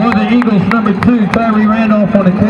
For the Eagles, number two, Tyree Randolph on the carry.